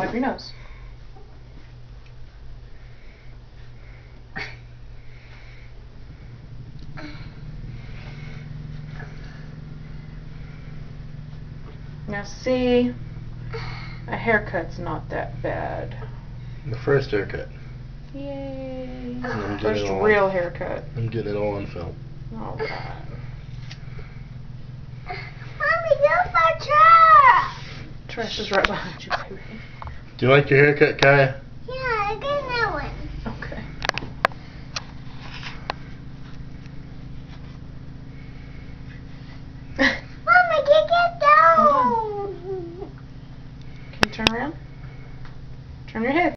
Wipe your nose. Now see, a haircut's not that bad. The first haircut. Yay. First real on. haircut. I'm getting it all on film. Alright. Oh, Mommy, go my trash! Trash is right behind you, baby. Do you like your haircut, Kaiya? Yeah, I got that one. Okay. Mom, I can't get down. Can you turn around? Turn your head.